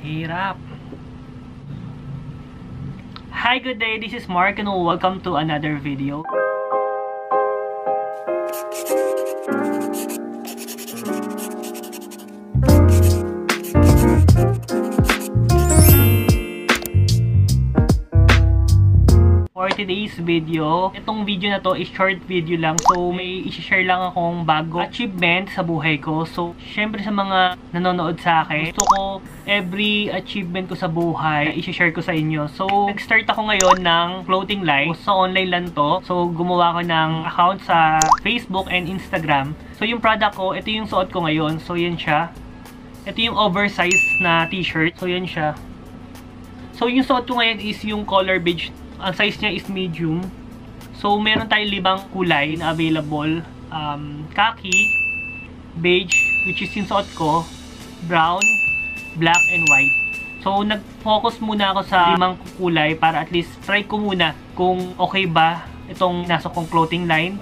Hirap. Hi, good day. This is Mark and welcome to another video. Today's video, itong video na to is short video lang. So, may isi-share lang akong bago achievement sa buhay ko. So, syempre sa mga nanonood sa akin, gusto ko every achievement ko sa buhay, isi-share ko sa inyo. So, nag-start ako ngayon ng clothing line. So, online lang to. So, gumawa ko ng account sa Facebook and Instagram. So, yung product ko, ito yung suot ko ngayon. So, yan siya. Ito yung oversized na t-shirt. So, yan siya. So, yung suot ko ngayon is yung color beige ang size niya is medium. So, meron tayong limang kulay na available. Um, khaki, beige, which is yung suot ko, brown, black, and white. So, nag-focus muna ako sa limang kulay para at least try ko muna kung okay ba itong nasa kong clothing line.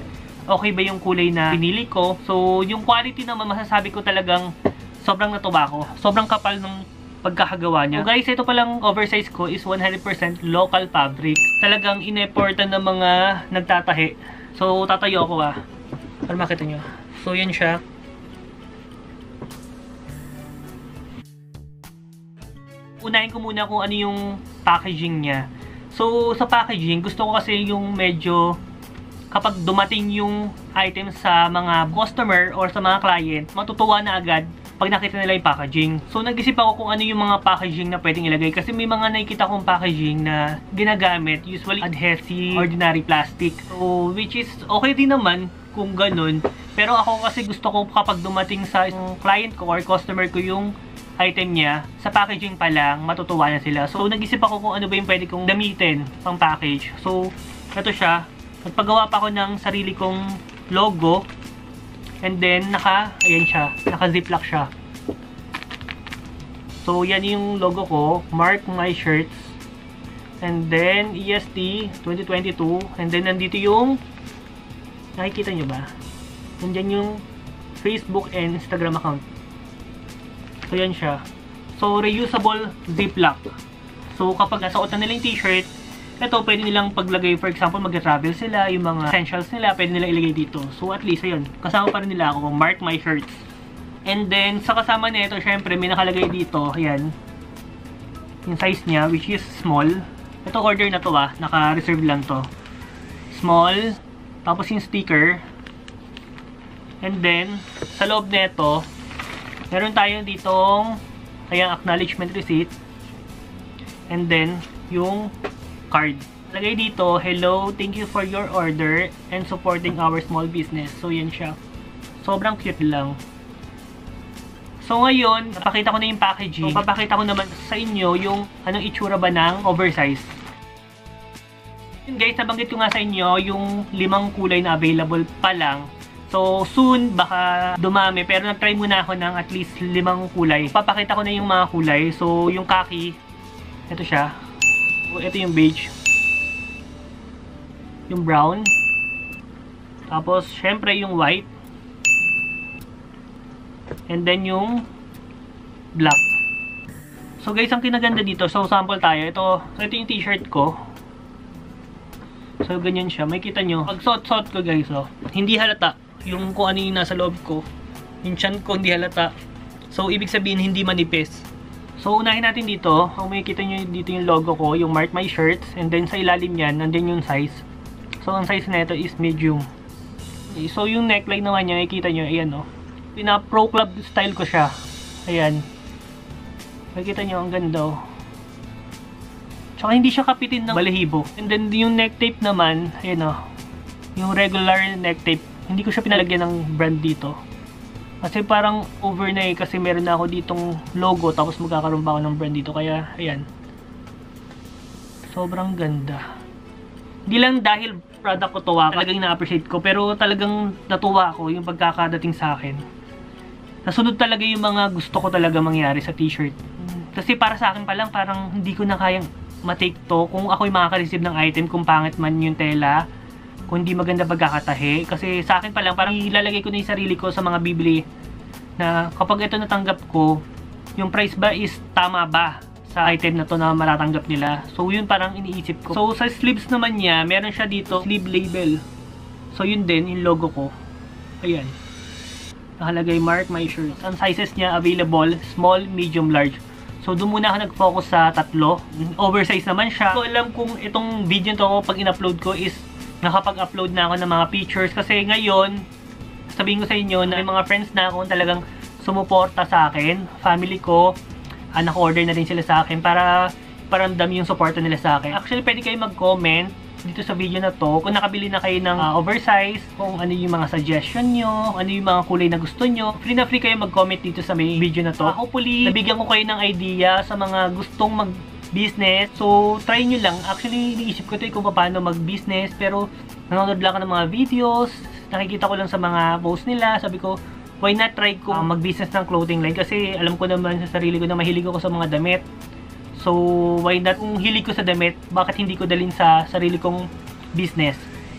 Okay ba yung kulay na pinili ko. So, yung quality naman masasabi ko talagang sobrang natuwa ko. Sobrang kapal ng pagkakagawa niya. So guys, ito palang oversize ko is 100% local fabric. Talagang ineportan ng mga nagtatahi. So, tatayo ako ah. Para makita nyo. So, yan siya. Unahin ko muna kung ano yung packaging niya. So, sa packaging, gusto ko kasi yung medyo kapag dumating yung item sa mga customer or sa mga client, matutuwa na agad pag nakita nila yung packaging. So, nag-isip ako kung ano yung mga packaging na pwedeng ilagay. Kasi may mga nakikita kong packaging na ginagamit, usually adhesive, ordinary plastic. So, which is okay din naman kung ganun. Pero ako kasi gusto ko kapag dumating sa client ko or customer ko yung item niya, sa packaging pa lang, matutuwa na sila. So, nag-isip ako kung ano ba yung pwede kong gamitin pang package. So, ito siya. Nagpagawa pa ako ng sarili kong logo And then, naka, ayan siya, naka-ziplock siya. So, yan yung logo ko, Mark My Shirts. And then, EST 2022. And then, nandito yung, nakikita nyo ba? Nandyan yung Facebook and Instagram account. So, yan siya. So, reusable ziplock. So, kapag nasuot na nila yung t-shirt, ito, pwede nilang paglagay, for example, mag-travel sila, yung mga essentials nila, pwede nila ilagay dito. So, at least, ayun, kasama pa rin nila ako, mark my shirts. And then, sa kasama nito, syempre, may nakalagay dito, ayan, yung size niya, which is small. Ito, order na to ah, naka-reserve lang to. Small, tapos yung sticker. And then, sa loob nito, meron tayong ditong, ayan, acknowledgement receipt. And then, yung card. Lagay dito, hello, thank you for your order and supporting our small business. So, yan siya. Sobrang cute lang. So, ngayon, napakita ko na yung packaging. So, papakita ko naman sa inyo yung anong itsura ba ng oversize. Yun guys, nabanggit ko nga sa inyo yung limang kulay na available pa lang. So, soon, baka dumami. Pero nag-try muna ako ng at least limang kulay. Papakita ko na yung mga kulay. So, yung khaki, ito siya. Ito yung beige. Yung brown. Tapos, syempre yung white. And then yung black. So guys, ang kinaganda dito, so sample tayo. Ito, so ito yung t-shirt ko. So ganyan siya. May kita nyo. Pag suot-suot ko guys, oh, hindi halata yung kung ano yung nasa loob ko. Yung chan ko hindi halata. So ibig sabihin hindi manipis. So, unahin natin dito. Kung makikita nyo dito yung logo ko, yung Mark My Shirts. And then, sa ilalim yan, nandun yung size. So, ang size na ito is medium. So, yung neckline naman niya, makikita nyo, ayan o. Oh. Pina-pro club style ko siya. Ayan. Makikita nyo, ang ganda. Oh. Tsaka, hindi siya kapitin ng balahibo. And then, yung neck tape naman, ayan. Oh. Yung regular neck tape, hindi ko siya pinalagyan ng brand dito. Kasi parang over na eh kasi meron na ako ditong logo tapos magkakaroon pa ako ng brand dito. Kaya, ayan. Sobrang ganda. Hindi lang dahil product ko to ah, talagang na-appreciate ko. Pero talagang natuwa ako yung pagkakadating sa akin. Nasunod talaga yung mga gusto ko talaga mangyari sa t-shirt. Kasi para sa akin pa lang, parang hindi ko na kayang matake to. Kung ako'y makaka-receive ng item, kung pangit man yung tela, kung hindi maganda pagkakatahi. Kasi sa akin pa lang, parang ilalagay ko na yung sarili ko sa mga bibili na kapag ito natanggap ko, yung price ba is tama ba sa item na to na matatanggap nila. So, yun parang iniisip ko. So, sa sleeves naman niya, meron siya dito, sleeve label. So, yun din, yung logo ko. Ayan. Nakalagay Mark My Shirt. Ang sizes niya available, small, medium, large. So, doon muna ako nag-focus sa tatlo. Oversize naman siya. So, alam kong itong video to ko, pag in-upload ko is nakapag-upload na ako ng mga pictures. Kasi ngayon, sabihin ko sa inyo na may mga friends na ako talagang sumuporta sa akin. Family ko, uh, naka-order na din sila sa akin para paramdam yung suporta nila sa akin. Actually, pwede kayo mag-comment dito sa video na to kung nakabili na kayo ng uh, oversize, kung ano yung mga suggestion nyo, ano yung mga kulay na gusto nyo. Free na free kayo mag-comment dito sa may video na to. Uh, hopefully, nabigyan ko kayo ng idea sa mga gustong mag business. So, try nyo lang. Actually, iniisip ko ito kung paano mag-business. Pero, nanonood lang ako ng mga videos. Nakikita ko lang sa mga post nila. Sabi ko, why not try ko uh, mag-business ng clothing line? Kasi alam ko naman sa sarili ko na mahilig ako sa mga damit. So, why not? Kung hilig ko sa damit, bakit hindi ko dalhin sa sarili kong business?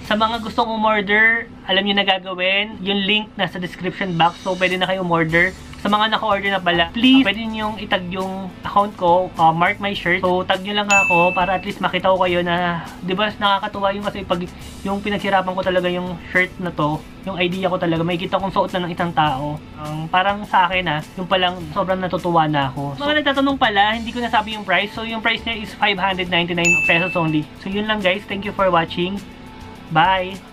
Sa mga gustong umorder, alam niyo na gagawin. Yung link nasa description box. So, pwede na kayo umorder. Sa mga naka-order na pala, please, pwede nyo itag yung account ko, uh, mark my shirt. So, tag nyo lang ako para at least makita ko kayo na, di ba, nakakatuwa yung kasi pag yung pinaghirapan ko talaga yung shirt na to, yung idea ko talaga, may kita kong suot na ng isang tao. Um, parang sa akin ha, yung palang sobrang natutuwa na ako. So, mga nagtatanong pala, hindi ko nasabi yung price. So, yung price niya is 599 pesos only. So, yun lang guys. Thank you for watching. Bye!